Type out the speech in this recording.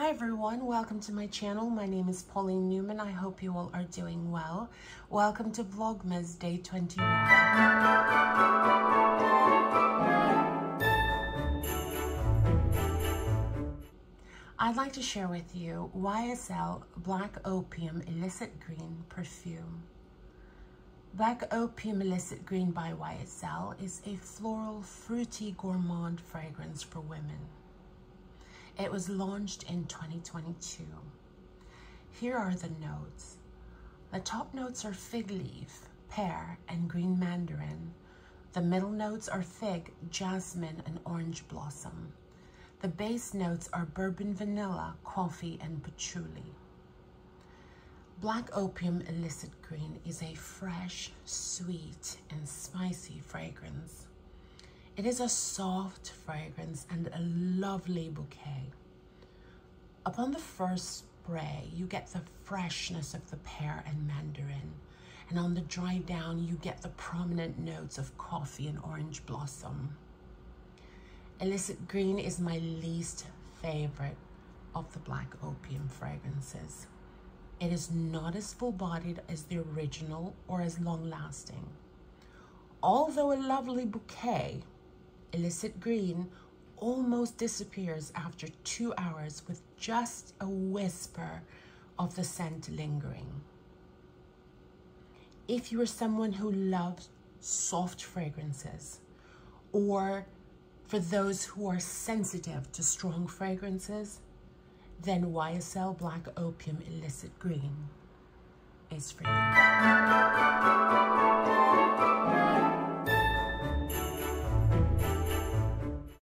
Hi everyone, welcome to my channel. My name is Pauline Newman. I hope you all are doing well. Welcome to Vlogmas Day 21. I'd like to share with you YSL Black Opium Illicit Green Perfume. Black Opium Illicit Green by YSL is a floral, fruity, gourmand fragrance for women. It was launched in 2022. Here are the notes. The top notes are fig leaf, pear, and green mandarin. The middle notes are fig, jasmine, and orange blossom. The base notes are bourbon vanilla, coffee, and patchouli. Black Opium Illicit Green is a fresh, sweet, and spicy fragrance. It is a soft fragrance and a lovely bouquet. Upon the first spray, you get the freshness of the pear and mandarin. And on the dry down, you get the prominent notes of coffee and orange blossom. Illicit Green is my least favorite of the Black Opium fragrances. It is not as full-bodied as the original or as long-lasting. Although a lovely bouquet, illicit green almost disappears after two hours with just a whisper of the scent lingering. If you are someone who loves soft fragrances, or for those who are sensitive to strong fragrances, then YSL Black Opium Illicit Green is for you.